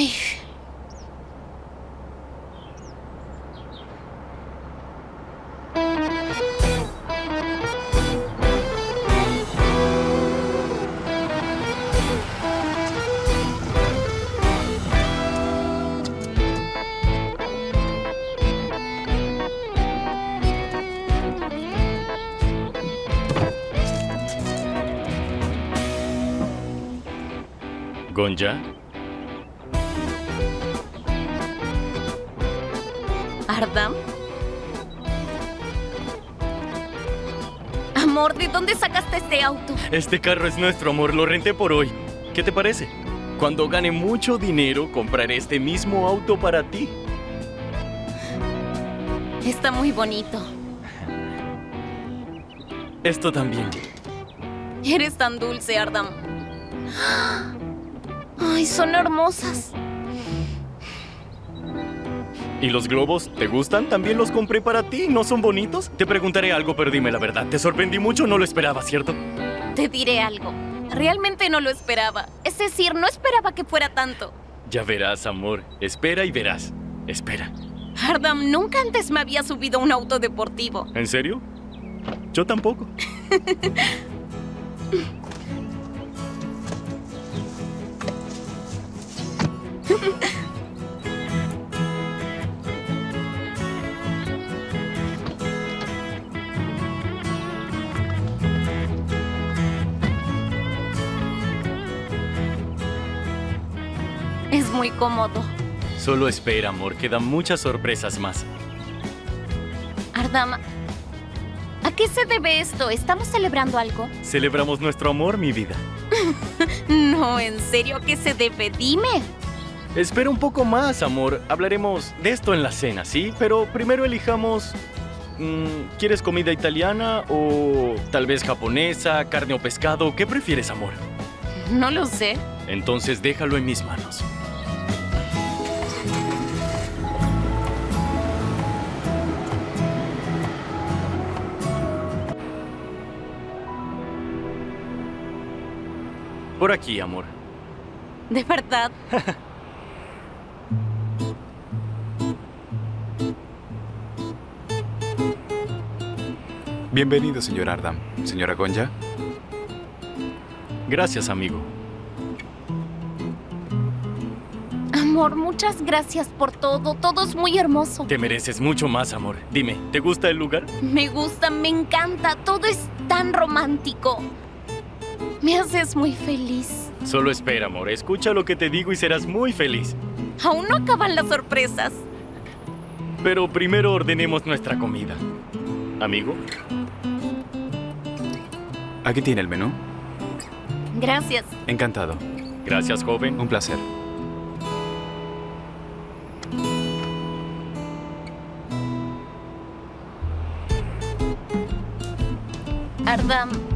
Ay. Gonja, Ardam. Amor, ¿de dónde sacaste este auto? este carro es nuestro amor, lo renté por hoy. ¿Qué te parece? Cuando gane mucho dinero, compraré este mismo auto para ti. Está muy bonito. Esto también. Eres tan dulce, Ardam. Ay, son hermosas. ¿Y los globos? ¿Te gustan? También los compré para ti. ¿No son bonitos? Te preguntaré algo, pero dime la verdad. ¿Te sorprendí mucho? No lo esperaba, ¿cierto? Te diré algo. Realmente no lo esperaba. Es decir, no esperaba que fuera tanto. Ya verás, amor. Espera y verás. Espera. Ardam, nunca antes me había subido a un auto deportivo. ¿En serio? Yo tampoco. muy cómodo. Solo espera, amor. Quedan muchas sorpresas más. Ardam, ¿a qué se debe esto? ¿Estamos celebrando algo? Celebramos nuestro amor, mi vida. No, en serio, ¿a qué se debe? Dime. Espera un poco más, amor. Hablaremos de esto en la cena, ¿sí? Pero primero elijamos... mm, ¿Quieres comida italiana o tal vez japonesa, carne o pescado? ¿Qué prefieres, amor? No lo sé. Entonces déjalo en mis manos. Por aquí, amor. ¿De verdad? Bienvenido, señor Ardam. Señora Gonja, Gracias, amigo. Amor, muchas gracias por todo. Todo es muy hermoso. Te mereces mucho más, amor. Dime, ¿te gusta el lugar? Me gusta, me encanta. Todo es tan romántico. Me haces muy feliz. Solo espera, amor. Escucha lo que te digo y serás muy feliz. Aún no acaban las sorpresas. Pero primero ordenemos nuestra comida. Amigo, aquí tiene el menú. Gracias. Encantado. gracias, joven. Un placer. Ardam.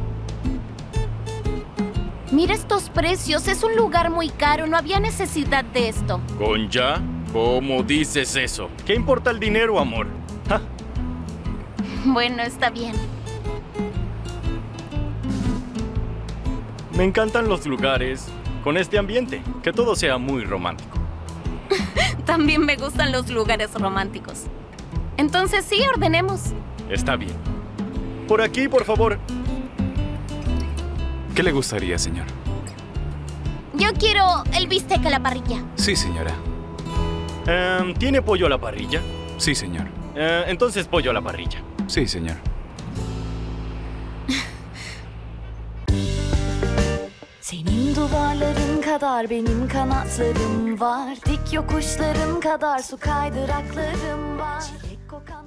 Mira estos precios. Es un lugar muy caro. No había necesidad de esto. Gonja, ¿cómo dices eso? ¿Qué importa el dinero, amor? Ja, Bueno, está bien. me encantan los lugares con este ambiente. Que todo sea muy romántico. También me gustan los lugares románticos. Entonces sí, ordenemos. Está bien. Por aquí, por favor. ¿Qué le gustaría, señor? Yo quiero el bistec a la parrilla. Sí, señora. Em, ¿Tiene pollo a la parrilla? Sí, señor. Eh, entonces pollo a la parrilla. Sí, señor. Senin duvarların kadar benim kanatlarım var Dik yokuşların kadar su kaydıraklarım var Çilek kokan